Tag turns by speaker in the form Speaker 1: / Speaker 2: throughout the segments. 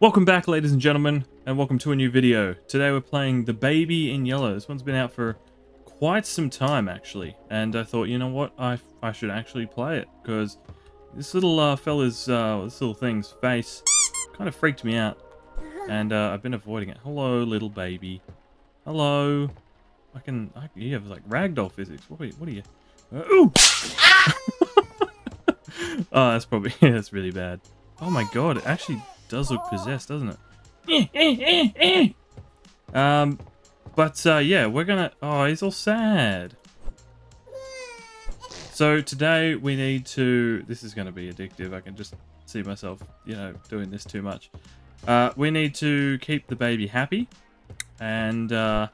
Speaker 1: Welcome back ladies and gentlemen and welcome to a new video. Today we're playing The Baby in Yellow. This one's been out for quite some time actually and I thought you know what I, I should actually play it because this little uh, fella's uh, this little thing's face kind of freaked me out and uh, I've been avoiding it. Hello little baby. Hello. I can, I, you have like ragdoll physics. What are you? What are you? Uh, ooh! oh, that's probably, that's really bad. Oh my god, it actually does look possessed, doesn't it? um, but uh, yeah, we're gonna. Oh, he's all sad. So today we need to. This is gonna be addictive. I can just see myself, you know, doing this too much. Uh, we need to keep the baby happy, and uh,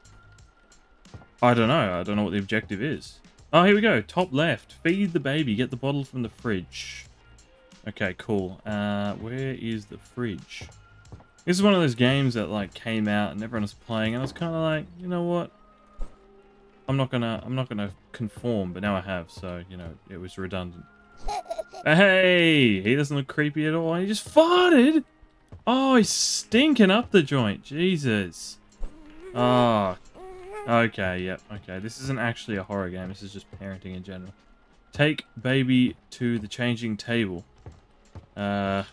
Speaker 1: I don't know. I don't know what the objective is. Oh, here we go. Top left. Feed the baby. Get the bottle from the fridge. Okay, cool. Uh, where is the fridge? This is one of those games that like came out and everyone was playing, and I was kind of like, you know what? I'm not gonna, I'm not gonna conform, but now I have, so you know, it was redundant. Hey, he doesn't look creepy at all. He just farted. Oh, he's stinking up the joint. Jesus. Oh. Okay, yep. Okay, this isn't actually a horror game. This is just parenting in general. Take baby to the changing table. Uh,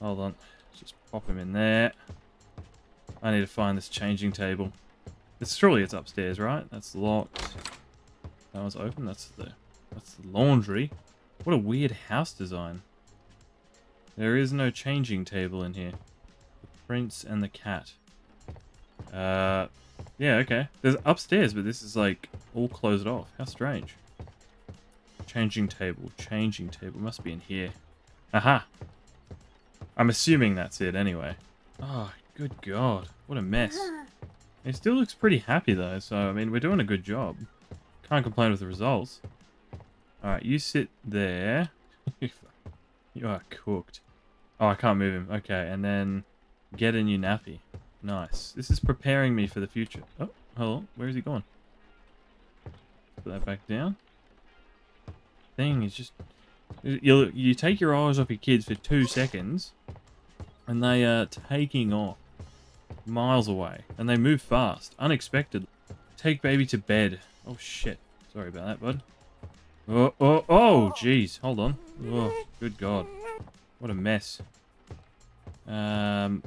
Speaker 1: hold on. Let's just pop him in there. I need to find this changing table. It's surely it's upstairs, right? That's locked. That was open. That's the that's the laundry. What a weird house design. There is no changing table in here. The prince and the cat. Uh, yeah, okay. There's upstairs, but this is like all closed off. How strange. Changing table, changing table. Must be in here. Aha! I'm assuming that's it anyway. Oh, good god. What a mess. He still looks pretty happy though, so I mean, we're doing a good job. Can't complain with the results. Alright, you sit there. you are cooked. Oh, I can't move him. Okay, and then get a new nappy. Nice. This is preparing me for the future. Oh, hello. Where is he going? Put that back down. Thing is just you you take your eyes off your kids for two seconds, and they are taking off miles away, and they move fast, unexpected. Take baby to bed. Oh shit! Sorry about that, bud. Oh oh oh! Jeez, hold on. Oh, good god, what a mess. Um.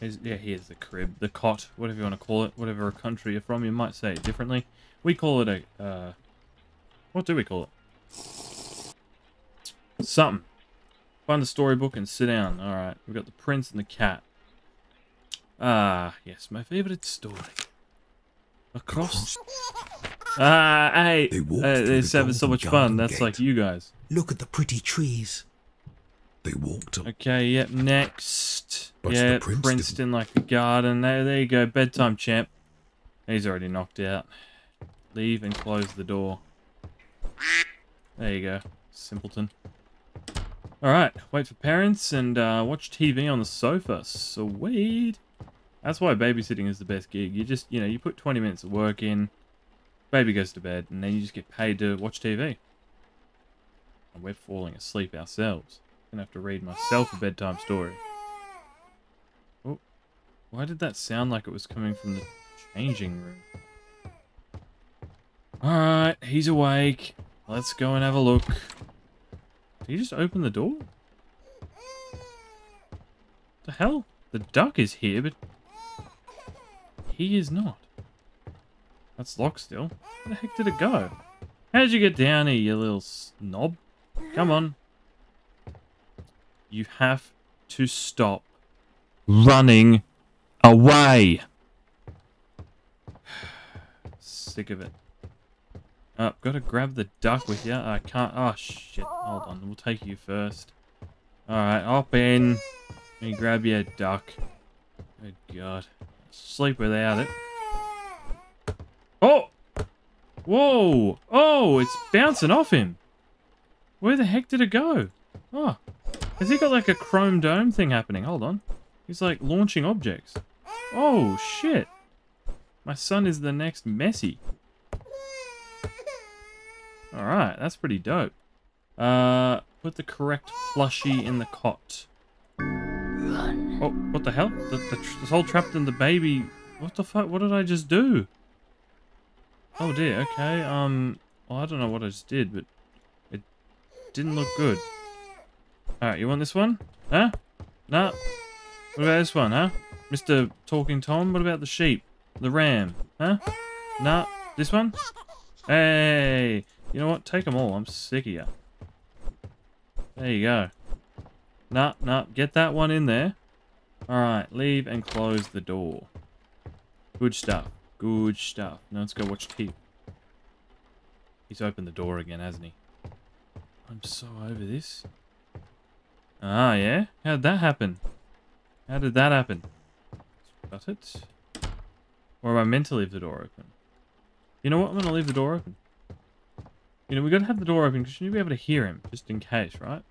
Speaker 1: Here's, yeah, here's the crib, the cot, whatever you want to call it, whatever country you're from, you might say it differently. We call it a, uh, what do we call it? Something. Find the storybook and sit down. Alright, we've got the prince and the cat. Ah, yes, my favorite story. Across. Ah, hey,
Speaker 2: They walked
Speaker 1: uh,
Speaker 2: the
Speaker 1: having so much fun. That's
Speaker 2: gate.
Speaker 1: like you guys.
Speaker 2: Look at the pretty trees. They walked up.
Speaker 1: Okay, yep, next.
Speaker 2: But
Speaker 1: yeah,
Speaker 2: the prince
Speaker 1: Princeton like a garden. There, there you go. Bedtime champ. He's already knocked out. Leave and close the door. There you go. Simpleton. Alright, wait for parents and uh, watch TV on the sofa. Sweet. That's why babysitting is the best gig. You just, you know, you put 20 minutes of work in, baby goes to bed, and then you just get paid to watch TV. And we're falling asleep ourselves. Gonna have to read myself a bedtime story. Oh, why did that sound like it was coming from the changing room? Alright, he's awake. Let's go and have a look. Did he just open the door? The hell? The duck is here, but he is not. That's locked still. Where the heck did it go? How'd you get down here, you little snob? Come on. You have to stop running away. Sick of it. Uh, gotta grab the duck with you. I can't. Oh, shit. Hold on. We'll take you first. Alright, hop in. Let me grab your duck. Good God. Sleep without it. Oh! Whoa! Oh, it's bouncing off him. Where the heck did it go? Oh. Has he got like a chrome dome thing happening? Hold on. He's like launching objects. Oh, shit. My son is the next Messi. Alright, that's pretty dope. Uh, put the correct plushie in the cot.
Speaker 3: run.
Speaker 1: Oh, what the hell? The, the, tr- the soul trapped in the baby. What the fuck? What did I just do? Oh dear. Okay. Um. Well, I don't know what I just did, but it didn't look good. All right. You want this one? Huh? Nah. What about this one? Huh? Mr. Talking Tom. What about the sheep? The ram? Huh? Nah. This one? Hey. You know what? Take them all. I'm sick of you. There you go. Nah, nah, get that one in there. Alright, leave and close the door. Good stuff. Good stuff. Now let's go watch TV. He's opened the door again, hasn't he? I'm so over this. Ah, yeah? How did that happen? How did that happen? Got it? Or am I meant to leave the door open? You know what? I'm going to leave the door open. You know, we got to have the door open because you need to be able to hear him, just in case, right?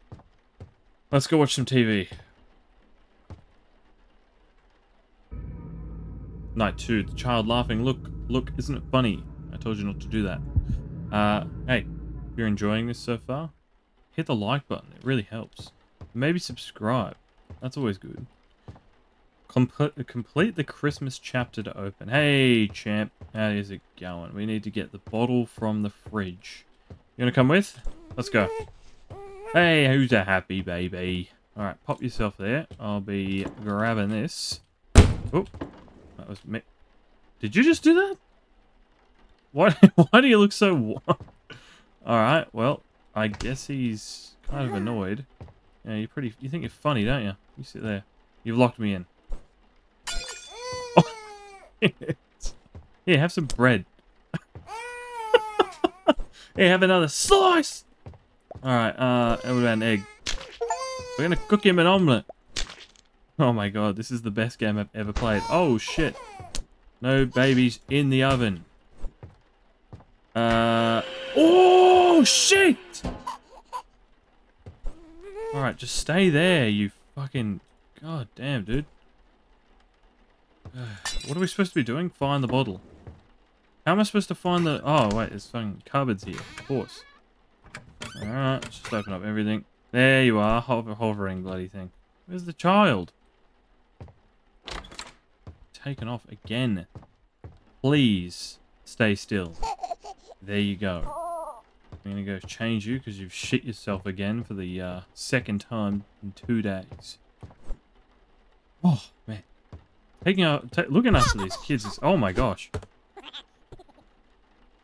Speaker 1: Let's go watch some TV. Night two, the child laughing. Look, look, isn't it funny? I told you not to do that. Uh, hey, if you're enjoying this so far, hit the like button. It really helps. Maybe subscribe. That's always good. Complete, complete the Christmas chapter to open. Hey, champ, how is it going? We need to get the bottle from the fridge. You gonna come with? Let's go. Hey, who's a happy baby? Alright, pop yourself there. I'll be grabbing this. Oh, that was me. Did you just do that? Why, why do you look so... Alright, well, I guess he's kind of annoyed. Yeah, you're pretty... You think you're funny, don't you? You sit there. You've locked me in. Oh. Here, have some bread. Here, have another slice! Alright, uh, what about an egg? We're gonna cook him an omelette. Oh my god, this is the best game I've ever played. Oh shit. No babies in the oven. Uh, oh shit! Alright, just stay there, you fucking... God damn, dude. what are we supposed to be doing? Find the bottle. How am I supposed to find the... Oh, wait, there's fucking cupboards here. Of course. Alright, just open up everything. There you are, hover hovering bloody thing. Where's the child? Taken off again. Please stay still. There you go. I'm gonna go change you because you've shit yourself again for the uh, second time in two days. Oh man, taking out, looking after these kids is oh my gosh.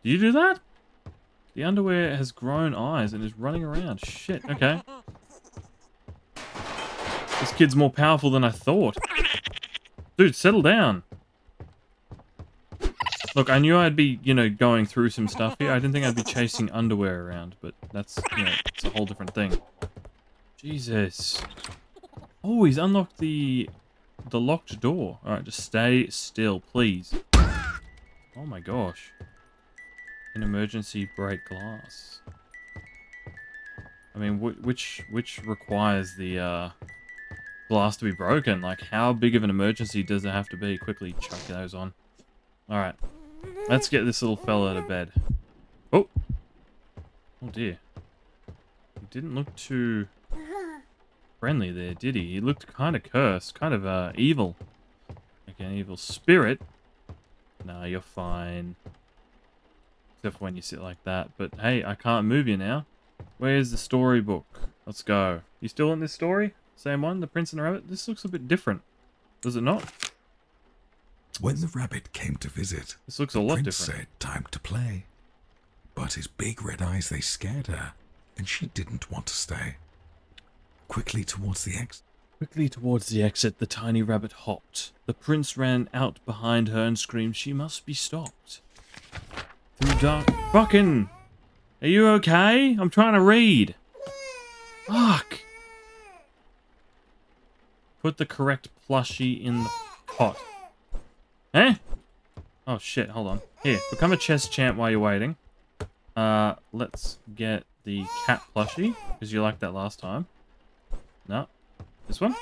Speaker 1: You do that? The underwear has grown eyes and is running around. Shit, okay. This kid's more powerful than I thought. Dude, settle down. Look, I knew I'd be, you know, going through some stuff here. I didn't think I'd be chasing underwear around, but that's, you know, it's a whole different thing. Jesus. Oh, he's unlocked the the locked door. Alright, just stay still, please. Oh my gosh. An emergency break glass. I mean, wh which which requires the uh, glass to be broken? Like, how big of an emergency does it have to be? Quickly chuck those on. Alright. Let's get this little fella to bed. Oh! Oh dear. He didn't look too friendly there, did he? He looked kind of cursed, kind of uh, evil. Like an evil spirit. Nah, you're fine. Except for when you sit like that. But hey, I can't move you now. Where's the storybook? Let's go. You still in this story? Same one, The Prince and the Rabbit? This looks a bit different. Does it not?
Speaker 2: When the rabbit came to visit,
Speaker 1: This looks a lot
Speaker 2: prince
Speaker 1: different.
Speaker 2: said, time to play. But his big red eyes, they scared her, and she didn't want to stay. Quickly towards the exit,
Speaker 1: Quickly towards the exit, the tiny rabbit hopped. The prince ran out behind her and screamed, she must be stopped. Dark... Fucking... Are you okay? I'm trying to read. Fuck. Put the correct plushie in the pot. Eh? Oh shit, hold on. Here, become a chess champ while you're waiting. Uh, let's get the cat plushie, because you liked that last time. No. This one?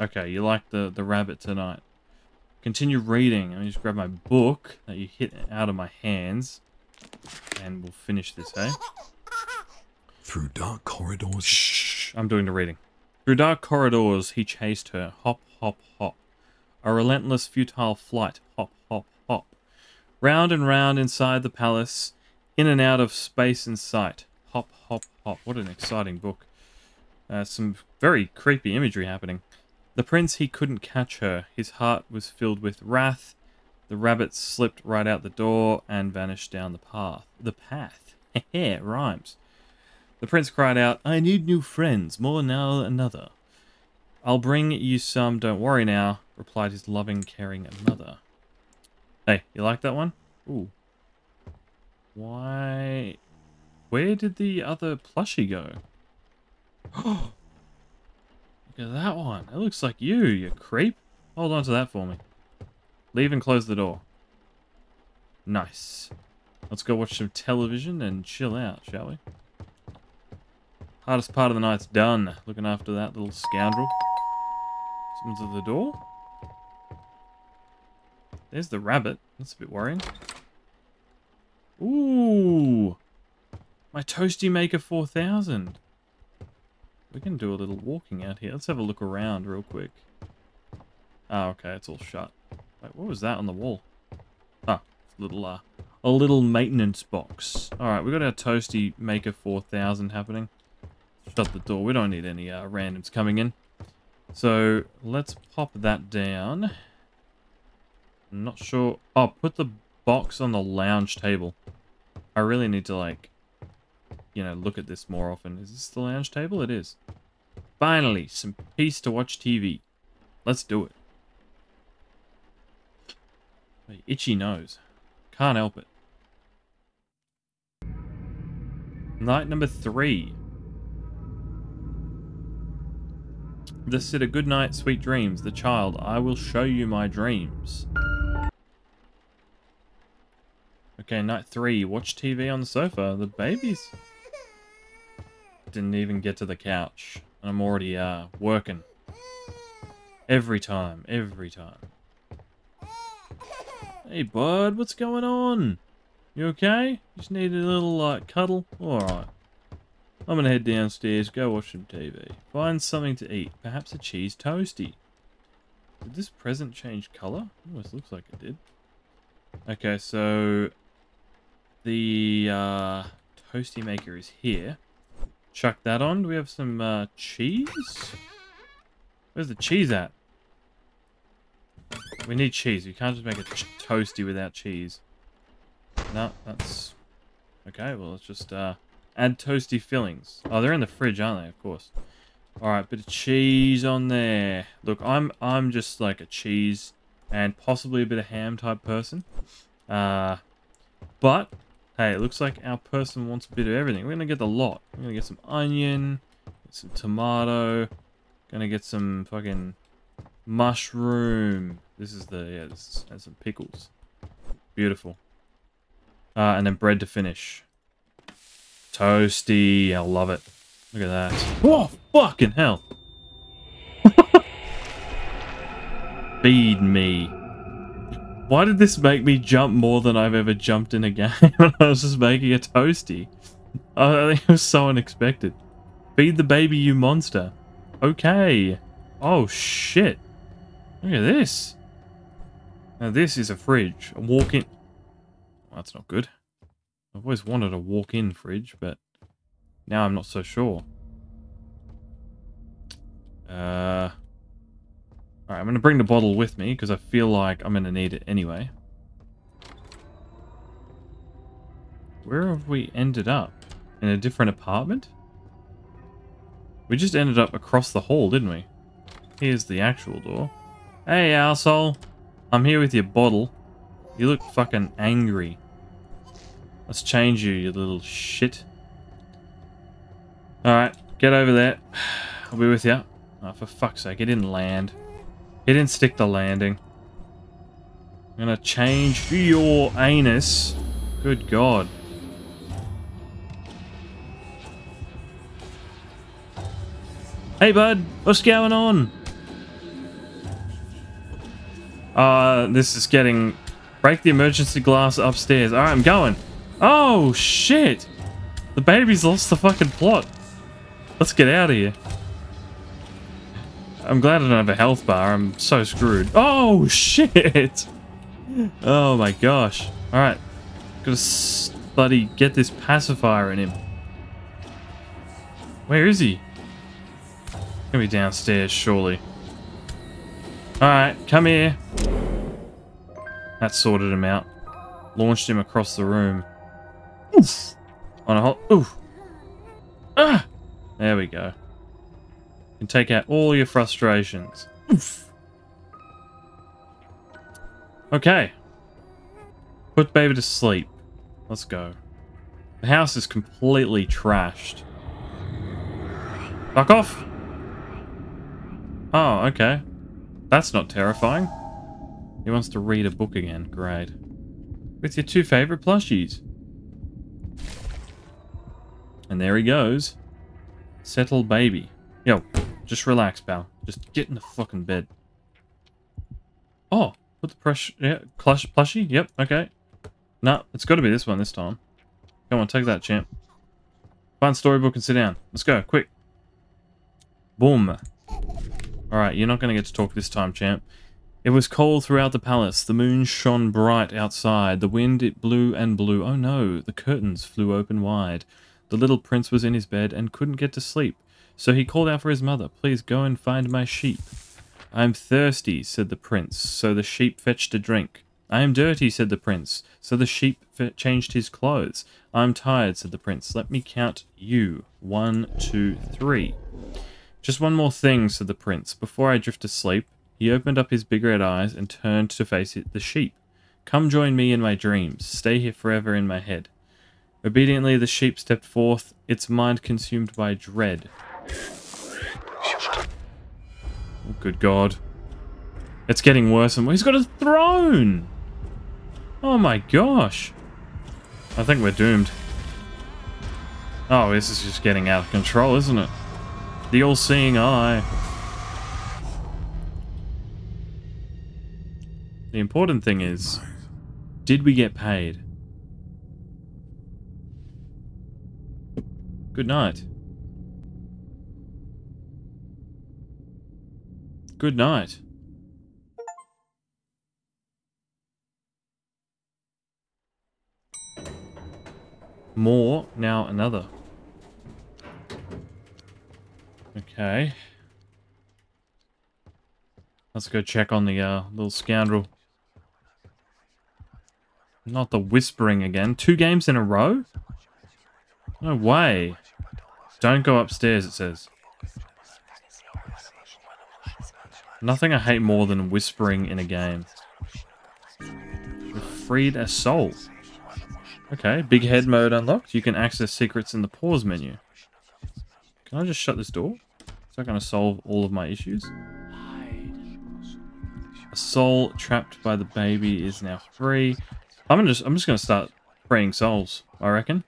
Speaker 1: Okay, you like the, the rabbit tonight. Continue reading. Let me just grab my book that you hit out of my hands. And we'll finish this, eh?
Speaker 2: through dark corridors,
Speaker 1: Shh. I'm doing the reading. Through dark corridors he chased her, hop, hop, hop. A relentless, futile flight, hop, hop, hop. Round and round inside the palace, in and out of space and sight. Hop, hop, hop. What an exciting book. Uh, some very creepy imagery happening. The prince, he couldn't catch her. His heart was filled with wrath. The rabbit slipped right out the door and vanished down the path. The path. Heh rhymes. The prince cried out, I need new friends, more now than another. I'll bring you some, don't worry now, replied his loving, caring mother. Hey, you like that one? Ooh. Why... Where did the other plushie go? At that one. It looks like you, you creep. Hold on to that for me. Leave and close the door. Nice. Let's go watch some television and chill out, shall we? Hardest part of the night's done. Looking after that little scoundrel. Someone's at the door. There's the rabbit. That's a bit worrying. Ooh! My Toasty Maker 4000. We can do a little walking out here. Let's have a look around real quick. Oh, okay, it's all shut. Wait, what was that on the wall? Ah, little, uh, a little maintenance box. Alright, we got our Toasty Maker 4000 happening. Shut the door. We don't need any uh, randoms coming in. So, let's pop that down. I'm not sure. Oh, put the box on the lounge table. I really need to, like, you know, look at this more often. Is this the lounge table? It is. Finally, some peace to watch TV. Let's do it. My itchy nose. Can't help it. Night number three. This The sitter, good night, sweet dreams. The child, I will show you my dreams. Okay, night three. Watch TV on the sofa. The babies didn't even get to the couch. And I'm already uh, working. Every time. Every time. Hey, bud. What's going on? You okay? Just need a little, like, cuddle? Alright. I'm gonna head downstairs, go watch some TV. Find something to eat. Perhaps a cheese toasty. Did this present change colour? Almost looks like it did. Okay, so... The, uh... Toasty maker is here. Chuck that on. Do we have some uh, cheese? Where's the cheese at? We need cheese. We can't just make a toasty without cheese. No, that's... Okay, well, let's just uh, add toasty fillings. Oh, they're in the fridge, aren't they? Of course. Alright, bit of cheese on there. Look, I'm I'm just like a cheese and possibly a bit of ham type person. Uh, but Hey, it looks like our person wants a bit of everything. We're going to get the lot. We're going to get some onion, some tomato, going to get some fucking mushroom. This is the, yeah, this has some pickles. Beautiful. Uh, and then bread to finish. Toasty. I love it. Look at that. Oh, fucking hell. Feed me. Why did this make me jump more than I've ever jumped in a game I was just making a toasty? I think it was so unexpected. Feed the baby, you monster. Okay. Oh, shit. Look at this. Now, this is a fridge. A walk-in... Well, that's not good. I've always wanted a walk-in fridge, but now I'm not so sure. Uh... Alright, I'm going to bring the bottle with me because I feel like I'm going to need it anyway. Where have we ended up? In a different apartment? We just ended up across the hall, didn't we? Here's the actual door. Hey, asshole. I'm here with your bottle. You look fucking angry. Let's change you, you little shit. Alright, get over there. I'll be with you. Oh, for fuck's sake, it didn't land. He didn't stick the landing. I'm gonna change your anus. Good God. Hey, bud. What's going on? Uh, this is getting... Break the emergency glass upstairs. Alright, I'm going. Oh, shit. The baby's lost the fucking plot. Let's get out of here. I'm glad I don't have a health bar. I'm so screwed. Oh, shit! Oh my gosh. Alright. Gotta bloody get this pacifier in him. Where is he? Gonna be downstairs, surely. Alright, come here. That sorted him out. Launched him across the room. Oof. On a hot. Oof. Ah! There we go. Can take out all your frustrations. Oof. Okay. Put baby to sleep. Let's go. The house is completely trashed. Fuck off! Oh, okay. That's not terrifying. He wants to read a book again. Great. With your two favorite plushies. And there he goes. Settle baby. Yo, just relax, pal. Just get in the fucking bed. Oh, put the pressure. Yeah, plush. Yep, okay. No, it's got to be this one this time. Come on, take that, champ. Find storybook and sit down. Let's go, quick. Boom. Alright, you're not going to get to talk this time, champ. It was cold throughout the palace. The moon shone bright outside. The wind, it blew and blew. Oh no, the curtains flew open wide. The little prince was in his bed and couldn't get to sleep. So he called out for his mother, Please go and find my sheep. I am thirsty, said the prince, so the sheep fetched a drink. I am dirty, said the prince, so the sheep changed his clothes. I am tired, said the prince. Let me count you. One, two, three. Just one more thing, said the prince. Before I drift to sleep, he opened up his big red eyes and turned to face the sheep. Come join me in my dreams. Stay here forever in my head. Obediently, the sheep stepped forth, its mind consumed by dread. Oh, good God. It's getting worse and worse. He's got a throne! Oh my gosh. I think we're doomed. Oh, this is just getting out of control, isn't it? The all-seeing eye. The important thing is, did we get paid? Good night. Good night. More, now another. Okay. Let's go check on the uh, little scoundrel. Not the whispering again. Two games in a row? No way. Don't go upstairs, it says. Nothing I hate more than whispering in a game. You've freed a soul. Okay, big head mode unlocked. You can access secrets in the pause menu. Can I just shut this door? Is that going to solve all of my issues? A soul trapped by the baby is now free. I'm just I'm just going to start freeing souls, I reckon.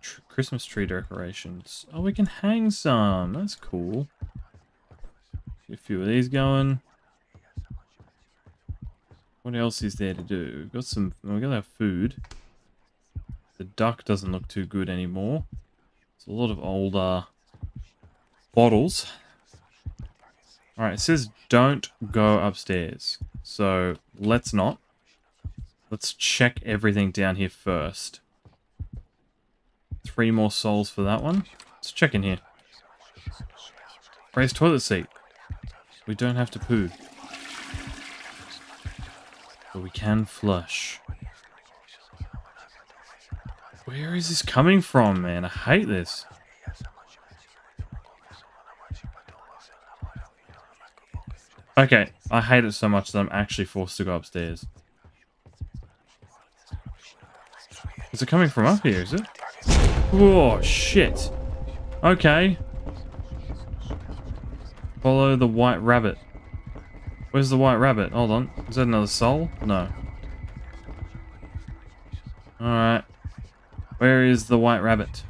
Speaker 1: Tr Christmas tree decorations. Oh, we can hang some. That's cool. Get a few of these going. What else is there to do? We've got some... We've got our food. The duck doesn't look too good anymore. It's a lot of old uh, bottles. Alright, it says don't go upstairs. So, let's not. Let's check everything down here first. Three more souls for that one. Let's check in here. Raise toilet seat. We don't have to poo. But we can flush. Where is this coming from, man? I hate this. Okay, I hate it so much that I'm actually forced to go upstairs. Is it coming from up here, is it? Oh, shit. Okay. Follow the white rabbit. Where's the white rabbit? Hold on. Is that another soul? No. Alright. Where is the white rabbit?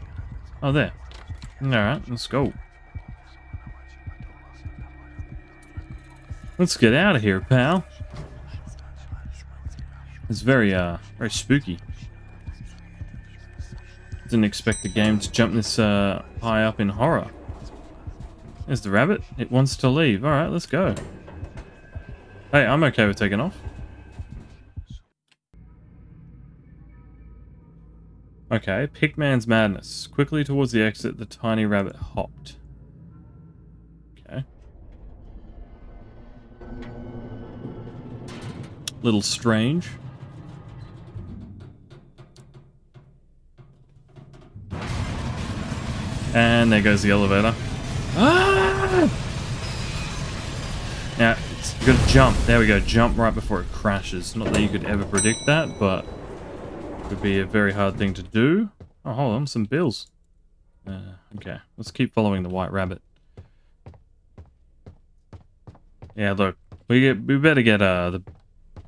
Speaker 1: Oh, there. Alright, let's go. Let's get out of here, pal. It's very, uh, very spooky. Didn't expect the game to jump this, uh, high up in horror. There's the rabbit. It wants to leave. All right, let's go. Hey, I'm okay with taking off. Okay, Pickman's Madness. Quickly towards the exit, the tiny rabbit hopped. Okay. Little strange. And there goes the elevator. Ah! You gotta jump. There we go, jump right before it crashes. Not that you could ever predict that, but it would be a very hard thing to do. Oh, hold on, some bills. Uh, okay, let's keep following the white rabbit. Yeah, look, we get, we better get uh, the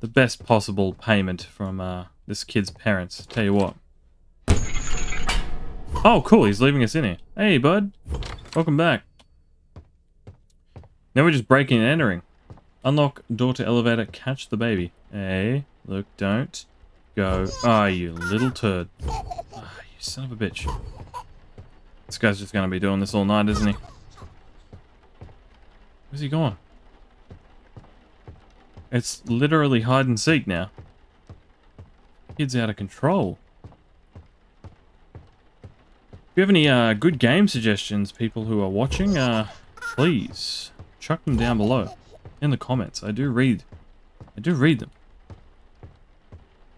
Speaker 1: the best possible payment from uh, this kid's parents. Tell you what. Oh, cool. He's leaving us in here. Hey, bud. Welcome back. Now we're just breaking and entering. Unlock door to elevator. Catch the baby. Hey, look, don't go. Ah, oh, you little turd. Oh, you son of a bitch. This guy's just going to be doing this all night, isn't he? Where's he going? It's literally hide and seek now. Kid's out of control. If you have any uh, good game suggestions, people who are watching, uh, please chuck them down below in the comments. I do read, I do read them.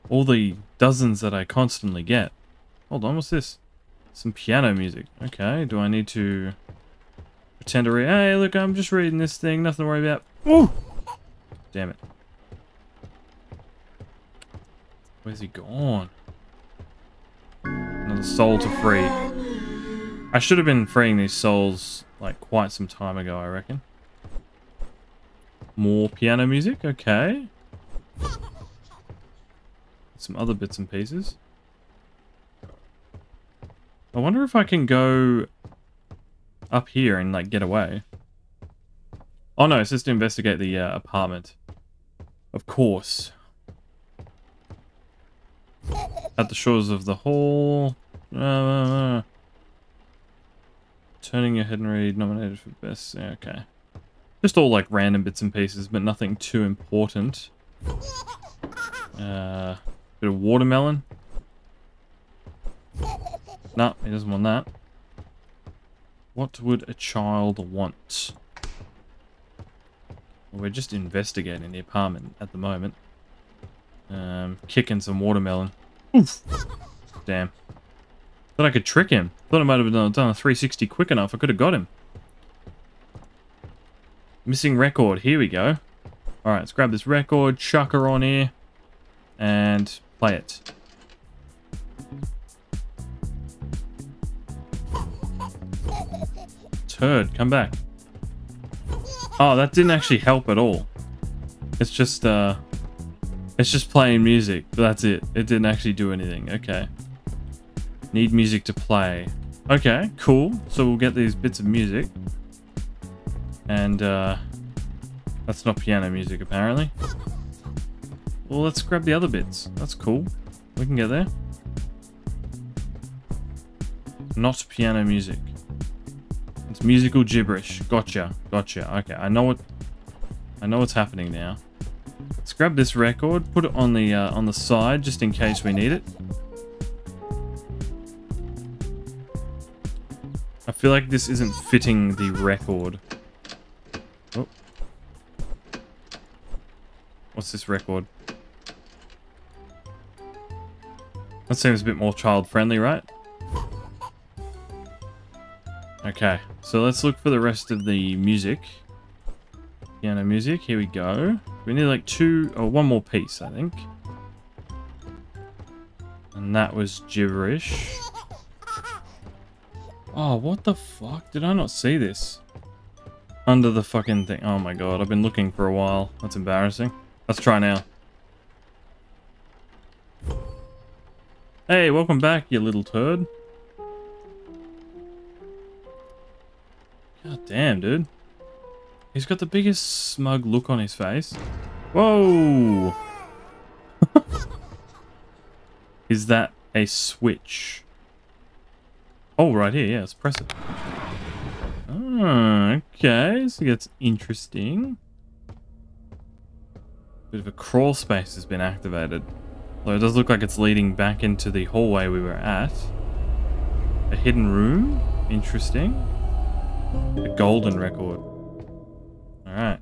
Speaker 1: All the dozens that I constantly get. Hold on, what's this? Some piano music. Okay, do I need to pretend to read? Hey, look, I'm just reading this thing. Nothing to worry about. Ooh! Damn it. Where's he gone? Another soul to free. I should have been freeing these souls like quite some time ago, I reckon. More piano music, okay. Some other bits and pieces. I wonder if I can go up here and like get away. Oh no, it's just to investigate the uh, apartment. Of course. At the shores of the hall. Uh, Turning your head and read, nominated for best. Okay. Just all like random bits and pieces, but nothing too important. Uh, bit of watermelon. No, he doesn't want that. What would a child want? Well, we're just investigating the apartment at the moment. Um, kicking some watermelon. Oof. Damn. Thought I could trick him. Thought I might have done a 360 quick enough. I could have got him. Missing record. Here we go. Alright, let's grab this record, chuck her on here, and play it. Turd, come back. Oh, that didn't actually help at all. It's just, uh... It's just playing music. That's it. It didn't actually do anything. Okay. Need music to play. Okay, cool. So we'll get these bits of music. And, uh... That's not piano music, apparently. Well, let's grab the other bits. That's cool. We can get there. Not piano music. It's musical gibberish. Gotcha. Gotcha. Okay, I know what... I know what's happening now. Let's grab this record, put it on the uh, on the side just in case we need it. I feel like this isn't fitting the record. What's this record? That seems a bit more child-friendly, right? Okay, so let's look for the rest of the music. Piano music, here we go. We need like two, or one more piece, I think. And that was gibberish. Oh, what the fuck? Did I not see this? Under the fucking thing. Oh my god, I've been looking for a while. That's embarrassing. Let's try now. Hey, welcome back, you little turd. God damn, dude. He's got the biggest smug look on his face. Whoa! Is that a switch? Oh, right here, yeah, let's press it. Oh, okay, so it gets interesting. Bit of a crawl space has been activated. Though it does look like it's leading back into the hallway we were at. A hidden room? Interesting. A golden record. Alright.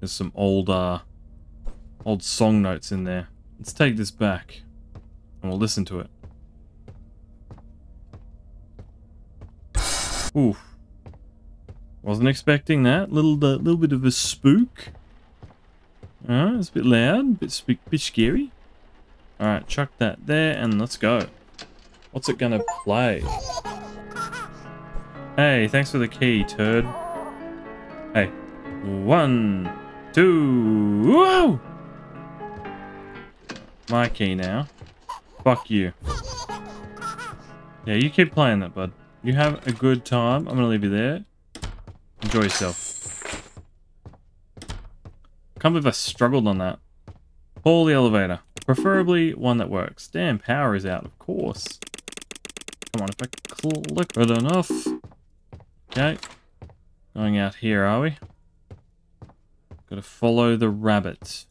Speaker 1: There's some old, uh, old song notes in there. Let's take this back. And we'll listen to it. Oof. Wasn't expecting that. Little, uh, little bit of a spook. Uh, it's a bit loud, a bit, sp bit scary. Alright, chuck that there and let's go. What's it gonna play? Hey, thanks for the key, turd. Hey. One, two, whoa! My key now. Fuck you. Yeah, you keep playing that, bud. You have a good time. I'm gonna leave you there. Enjoy yourself. Can't believe I struggled on that. Pull the elevator. Preferably one that works. Damn, power is out, of course. Come on, if I click it enough. Okay. Going out here, are we? Gotta follow the rabbit.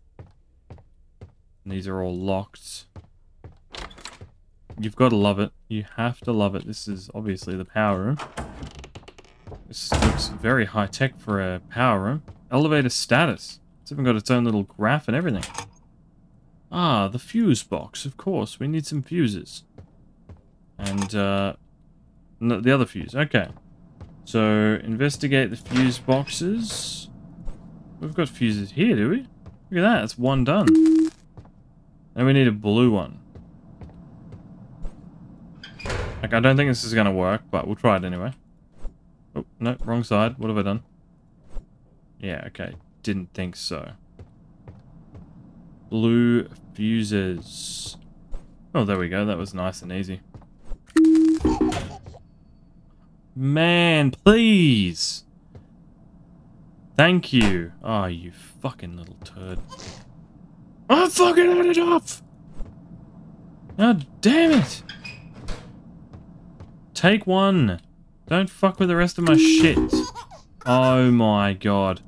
Speaker 1: And these are all locked. You've got to love it. You have to love it. This is obviously the power room. This looks very high-tech for a power room. Elevator status. It's even got its own little graph and everything. Ah, the fuse box, of course. We need some fuses. And, uh... No, the other fuse, okay. So, investigate the fuse boxes. We've got fuses here, do we? Look at that, it's one done. And we need a blue one. Like, I don't think this is going to work, but we'll try it anyway. Oh, no, wrong side. What have I done? Yeah, okay didn't think so. Blue fuses. Oh, there we go. That was nice and easy. Man, please. Thank you. Oh, you fucking little turd. I'm fucking had it off! Oh, damn it! Take one. Don't fuck with the rest of my shit. Oh my god.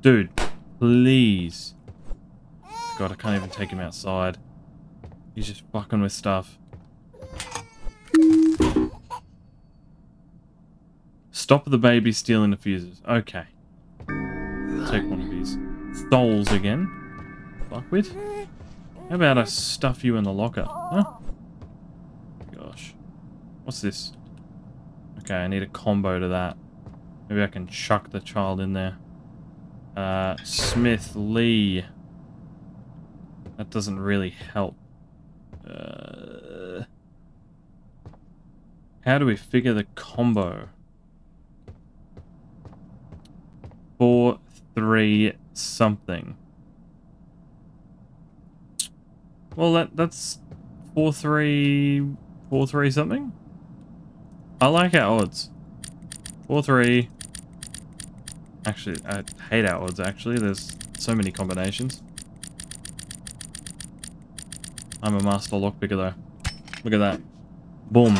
Speaker 1: Dude, please. God, I can't even take him outside. He's just fucking with stuff. Stop the baby stealing the fuses. Okay. Take one of these souls again. Fuckwit. How about I stuff you in the locker? Huh? Gosh. What's this? Okay, I need a combo to that. Maybe I can chuck the child in there. Uh, Smith Lee. That doesn't really help. Uh, how do we figure the combo? Four, three, something. Well, that that's four, three, four, three, something. I like our odds. Four, three, Actually, I hate our odds, actually. There's so many combinations. I'm a master lockpicker, though. Look at that. Boom.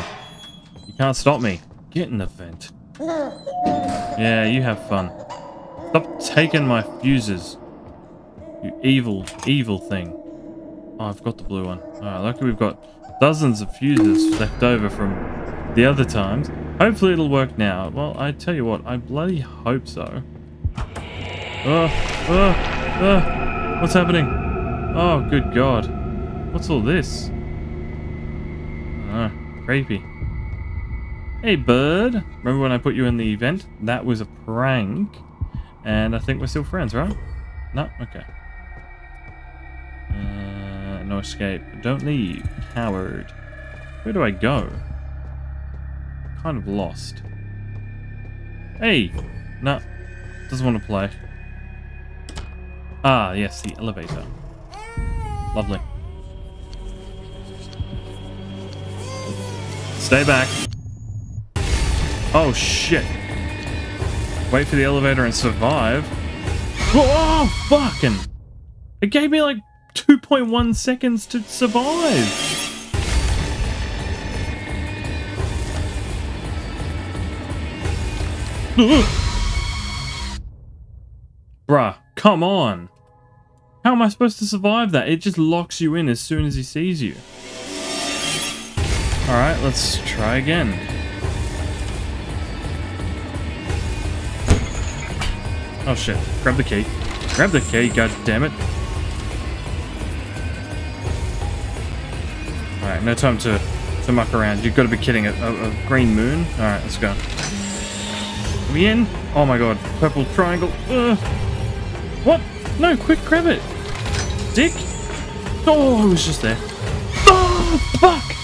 Speaker 1: You can't stop me. Get in the vent. Yeah, you have fun. Stop taking my fuses. You evil, evil thing. Oh, I've got the blue one. Alright, lucky we've got dozens of fuses left over from the other times. Hopefully it'll work now. Well, I tell you what, I bloody hope so. Oh, oh, oh. What's happening? Oh, good God. What's all this? Oh, creepy. Hey, bird. Remember when I put you in the event? That was a prank. And I think we're still friends, right? No? Okay. Uh, no escape. Don't leave. Coward. Where do I go? Kind of lost. Hey! No. Doesn't want to play. Ah, yes, the elevator. Lovely. Stay back. Oh, shit. Wait for the elevator and survive. Oh, fucking! It gave me like 2.1 seconds to survive. Bruh, come on. How am I supposed to survive that? It just locks you in as soon as he sees you. Alright, let's try again. Oh shit, grab the key. Grab the key, god damn it. Alright, no time to, to muck around. You've got to be kidding. A, a, a green moon? Alright, let's go. Are we in? Oh my god. Purple triangle. Ugh. What? No, quick, grab it. Dick? Oh, I was just there. Oh, fuck!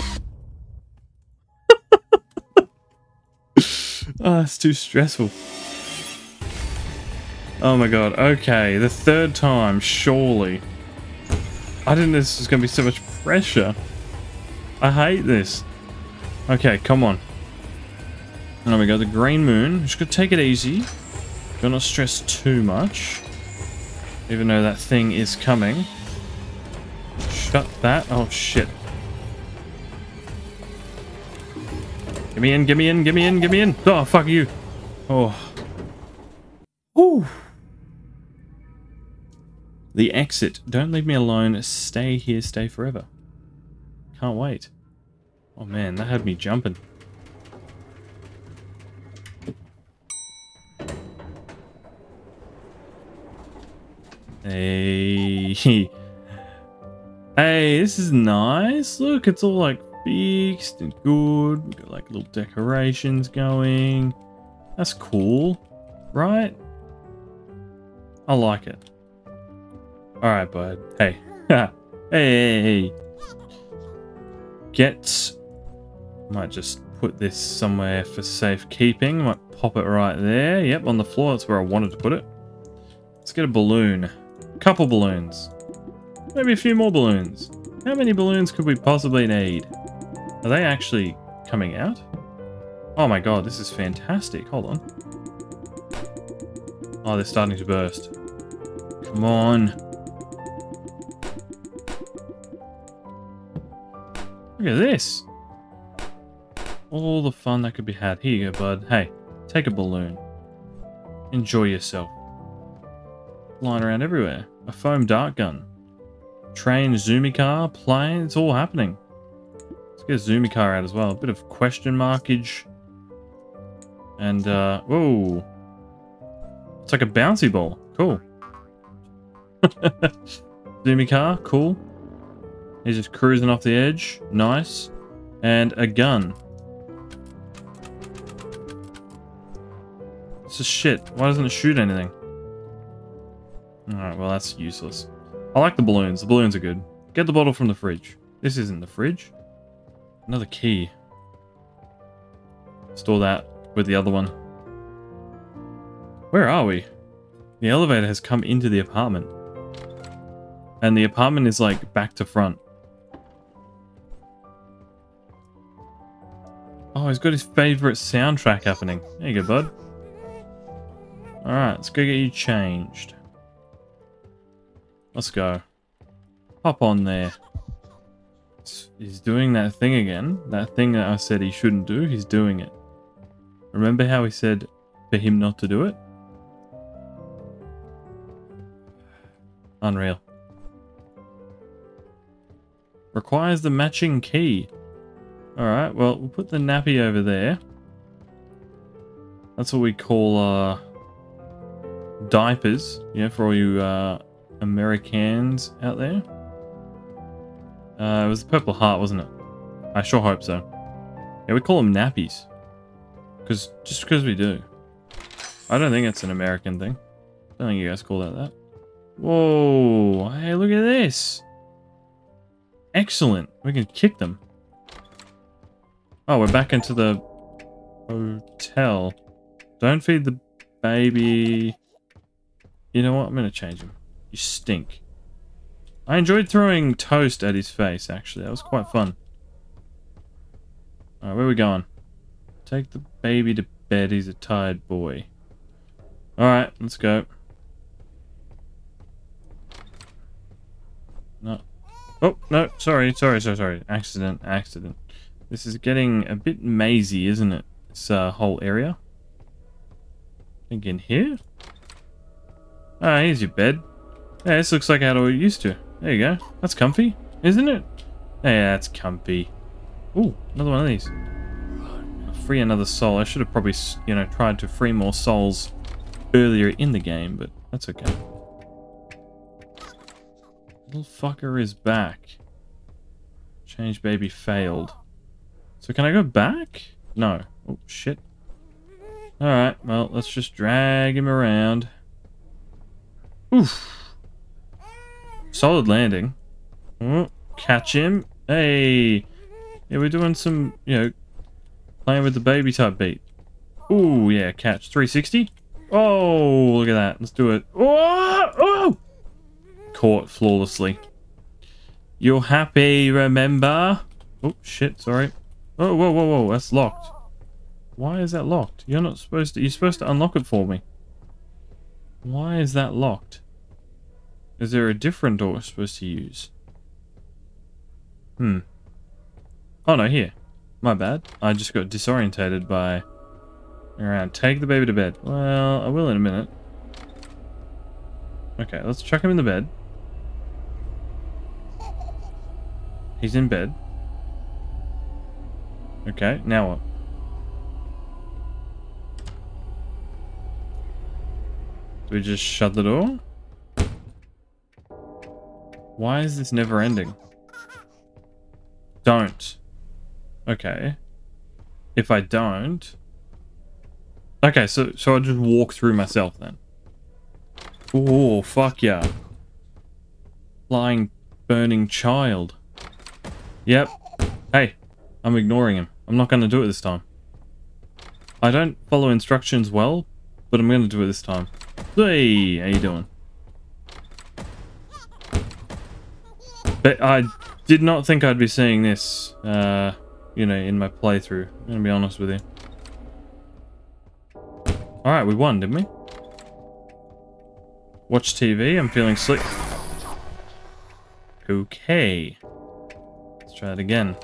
Speaker 1: oh, it's too stressful. Oh my god. Okay, the third time, surely. I didn't know this was going to be so much pressure. I hate this. Okay, come on. There we go, the green moon. Just gotta take it easy. Gotta not stress too much. Even though that thing is coming. Shut that. Oh, shit. Give me in, give me in, give me in, give me in. Oh, fuck you. Oh. Ooh. The exit. Don't leave me alone. Stay here, stay forever. Can't wait. Oh man, that had me jumping. Hey. hey, this is nice. Look, it's all like fixed and good. We got like little decorations going. That's cool, right? I like it. Alright, bud. Hey. hey, hey, hey. Get... Might just put this somewhere for safekeeping. Might pop it right there. Yep, on the floor. That's where I wanted to put it. Let's get a balloon. Couple balloons. Maybe a few more balloons. How many balloons could we possibly need? Are they actually coming out? Oh my god, this is fantastic. Hold on. Oh, they're starting to burst. Come on. Look at this. All the fun that could be had. Here you go, bud. Hey, take a balloon. Enjoy yourself. Flying around everywhere. A foam dart gun. Train, Zoomy car, plane, it's all happening. Let's get a Zoomy car out as well. A bit of question markage. And, uh, whoa. It's like a bouncy ball. Cool. Zoomy car, cool. He's just cruising off the edge. Nice. And a gun. This is shit. Why doesn't it shoot anything? Alright, well that's useless. I like the balloons. The balloons are good. Get the bottle from the fridge. This isn't the fridge. Another key. Store that with the other one. Where are we? The elevator has come into the apartment. And the apartment is like back to front. Oh, he's got his favorite soundtrack happening. There you go, bud. Alright, let's go get you changed. Let's go. Hop on there. He's doing that thing again. That thing that I said he shouldn't do, he's doing it. Remember how he said for him not to do it? Unreal. Requires the matching key. Alright, well, we'll put the nappy over there. That's what we call, uh, diapers, yeah, for all you, uh, Americans out there. Uh, it was the Purple Heart, wasn't it? I sure hope so. Yeah, we call them nappies. Cause, just because we do. I don't think it's an American thing. I don't think you guys call that that. Whoa, hey, look at this. Excellent. We can kick them. Oh, we're back into the hotel. Don't feed the baby. You know what? I'm going to change him. You stink. I enjoyed throwing toast at his face, actually. That was quite fun. Alright, where are we going? Take the baby to bed. He's a tired boy. Alright, let's go. No. Oh, no. Sorry, sorry, sorry, sorry. Accident, accident. This is getting a bit mazy, isn't it? This uh, whole area. I think in here? Ah, here's your bed. Yeah, this looks like how it used to. There you go. That's comfy, isn't it? Yeah, that's comfy. Ooh, another one of these. Free another soul. I should have probably, you know, tried to free more souls earlier in the game, but that's okay. Little fucker is back. Change baby failed. So can I go back? No. Oh, shit. Alright, well, let's just drag him around. Oof. Solid landing. Oh, catch him. Hey. Yeah, we're doing some, you know, playing with the baby type beat. Ooh, yeah, catch. 360. Oh, look at that. Let's do it. Oh, oh! Caught flawlessly. You're happy, remember? Oh, shit, sorry. Oh, whoa, whoa, whoa, that's locked. Why is that locked? You're not supposed to... You're supposed to unlock it for me. Why is that locked? Is there a different door we're supposed to use? Hmm. Oh no, here. My bad. I just got disorientated by... Around. Take the baby to bed. Well, I will in a minute. Okay, let's chuck him in the bed. He's in bed. Okay, now what? Do we just shut the door? Why is this never ending? Don't. Okay. If I don't... Okay, so, so I'll just walk through myself then. Oh, fuck yeah. Flying, burning child. Yep. Hey, I'm ignoring him. I'm not going to do it this time. I don't follow instructions well, but I'm going to do it this time. Hey, how you doing? But I did not think I'd be seeing this, uh, you know, in my playthrough. I'm going to be honest with you. Alright, we won, didn't we? Watch TV, I'm feeling sleep. Okay. Let's try it again.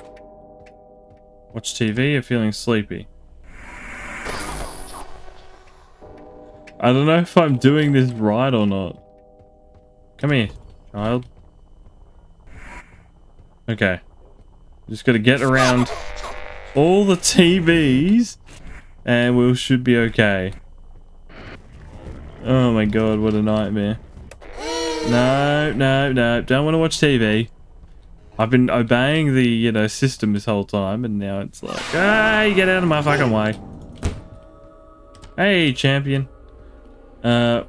Speaker 1: Watch TV, you're feeling sleepy. I don't know if I'm doing this right or not. Come here, child. Okay. Just gotta get around all the TVs and we should be okay. Oh my god, what a nightmare. No, no, no, don't want to watch TV. I've been obeying the, you know, system this whole time and now it's like, hey, get out of my fucking way. Hey, champion. Uh,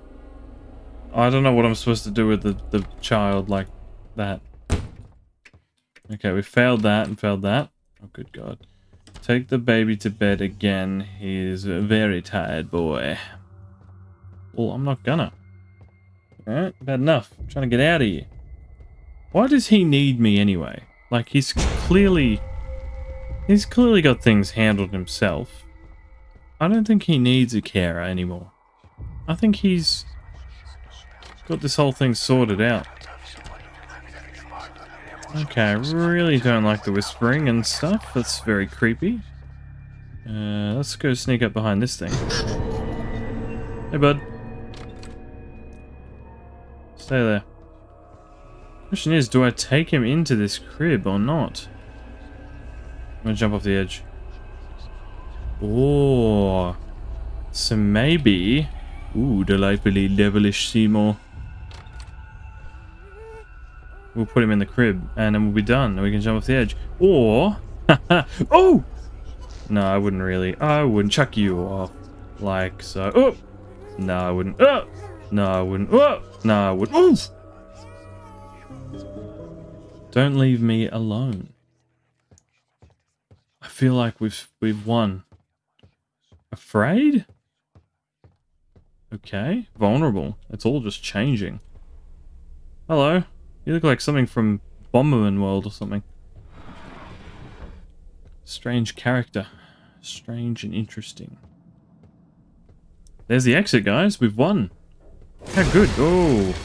Speaker 1: I don't know what I'm supposed to do with the, the child like that. Okay, we failed that and failed that. Oh, good God. Take the baby to bed again. He's a very tired boy. Well, I'm not gonna. Alright, bad enough. I'm trying to get out of here. Why does he need me anyway? Like, he's clearly... He's clearly got things handled himself. I don't think he needs a carer anymore. I think he's got this whole thing sorted out. Okay, I really don't like the whispering and stuff. That's very creepy. Uh, let's go sneak up behind this thing. Hey, bud. Stay there. Question is, do I take him into this crib or not? I'm gonna jump off the edge. Oh. So maybe Ooh, delightfully devilish Seymour. We'll put him in the crib and then we'll be done. And we can jump off the edge. Or... oh! No, I wouldn't really. I wouldn't chuck you off like so. Oh! No, I wouldn't. Oh! No, I wouldn't. Oh! No, I wouldn't. Don't leave me alone. I feel like we've we've won. Afraid? Okay, vulnerable. It's all just changing. Hello. You look like something from Bomberman World or something. Strange character. Strange and interesting. There's the exit, guys. We've won. How good. Oh.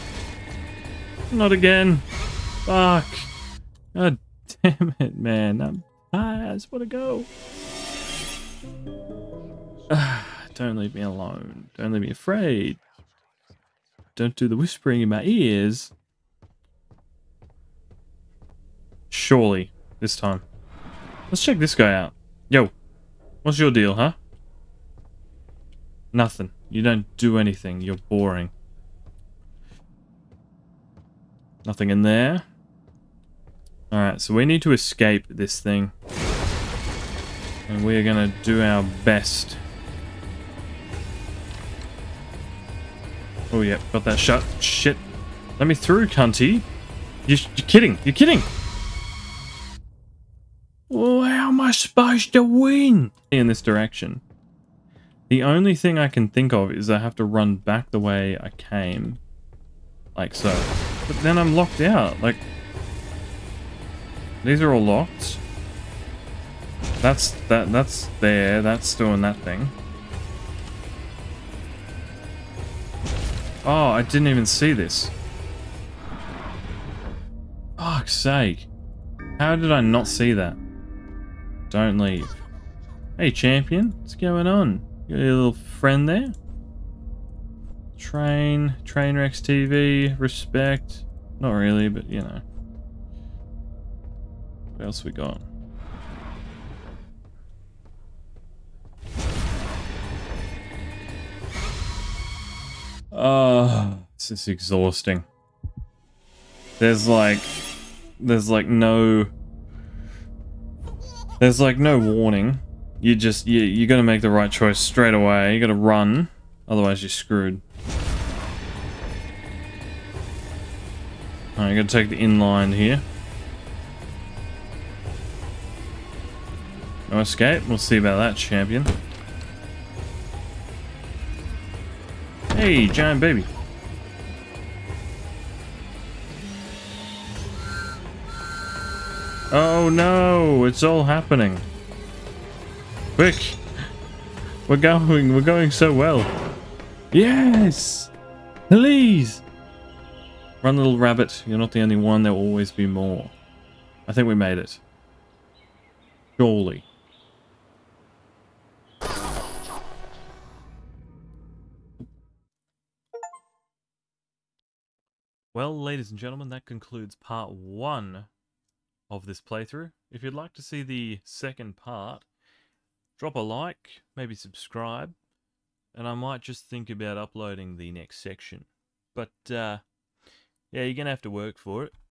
Speaker 1: Not again. Fuck. God damn it, man. I'm, I just want to go. Don't leave me alone. Don't leave me afraid. Don't do the whispering in my ears. Surely, this time. Let's check this guy out. Yo, what's your deal, huh? Nothing. You don't do anything. You're boring. Nothing in there. Alright, so we need to escape this thing. And we're gonna do our best. Oh, yeah, got that shut. Shit. Let me through, cunty. You, you're kidding. You're kidding. Oh, how am I supposed to win? In this direction. The only thing I can think of is I have to run back the way I came. Like so. But then I'm locked out. Like, these are all locked. That's that that's there. That's doing that thing. Oh, I didn't even see this. Fuck's sake. How did I not see that? Don't leave. Hey, champion. What's going on? Got a little friend there? Train, Trainwrecks TV, respect. Not really, but you know. What else we got? Oh, this is exhausting. There's like, there's like no, there's like no warning. You just, you, you gotta make the right choice straight away. You gotta run, otherwise you're screwed. You gotta take the inline here. No escape. We'll see about that, champion. Hey, giant baby. Oh no, it's all happening. Quick. We're going, we're going so well. Yes! Please! Run little rabbit, you're not the only one, there'll always be more. I think we made it. Surely. Well, ladies and gentlemen, that concludes part one of this playthrough. If you'd like to see the second part, drop a like, maybe subscribe, and I might just think about uploading the next section. But, uh, yeah, you're going to have to work for it.